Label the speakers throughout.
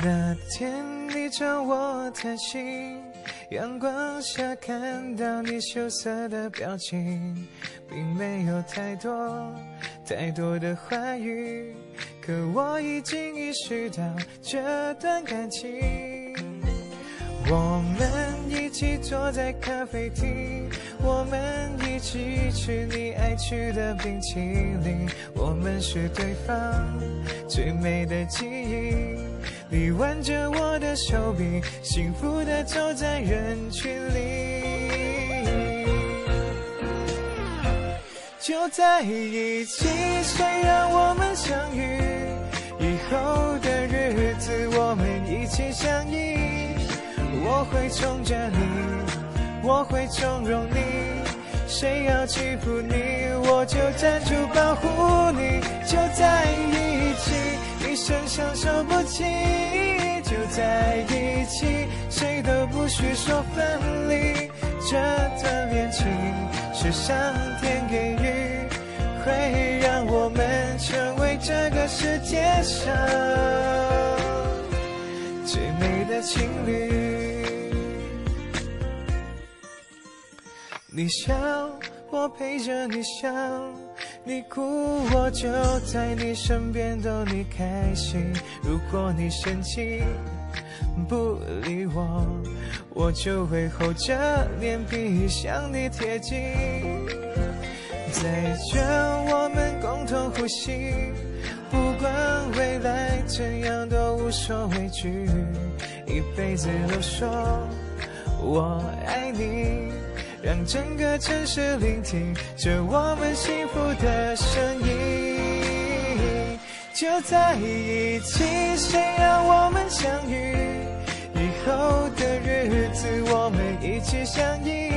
Speaker 1: 那天你找我谈心，阳光下看到你羞涩的表情，并没有太多太多的话语，可我已经意识到这段感情。我们一起坐在咖啡厅，我们一起吃你爱吃的冰淇淋，我们是对方最美的记忆。你挽着我的手臂，幸福的走在人群里，就在一起。谁让我们相遇？以后的日子，我们一起相依。我会宠着你，我会纵容你，谁要欺负你，我就站出保护你。就在一起，生相守不弃。就在一起，谁都不许说分离。这段恋情是上天给予，会让我们成为这个世界上最美的情侣。你笑，我陪着你笑；你哭，我就在你身边逗你开心。如果你生气不理我，我就会厚着脸皮向你贴近。在这，我们共同呼吸，不管未来怎样都无所畏惧，一辈子都说我爱你。让整个城市聆听着我们幸福的声音，就在一起。谁让我们相遇？以后的日子，我们一起相依。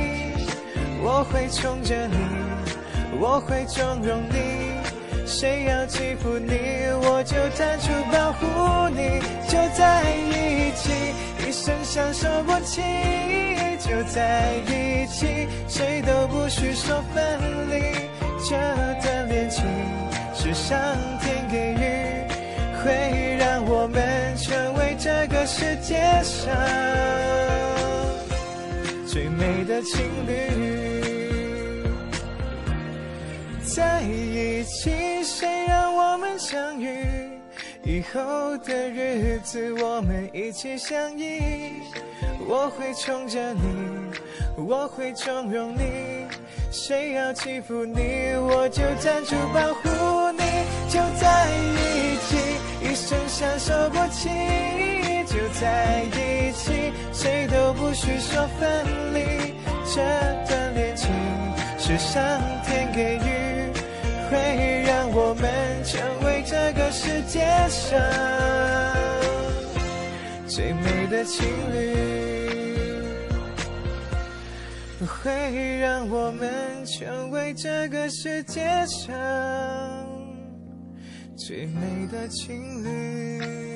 Speaker 1: 我会宠着你，我会纵容你。谁要欺负你，我就站出保护你。就在一起，一生相守不弃。就在一起，谁都不许说分离。这段恋情是上天给予，会让我们成为这个世界上最美的情侣。在一起，谁让我们相遇？以后的日子，我们一起相依。我会宠着你，我会纵容你，谁要欺负你，我就站出保护你。就在一起，一生相守不弃。就在一起，谁都不许说分离。这段恋情是上天给予，会让我们成为这个世界上最美的情侣。会让我们成为这个世界上最美的情侣。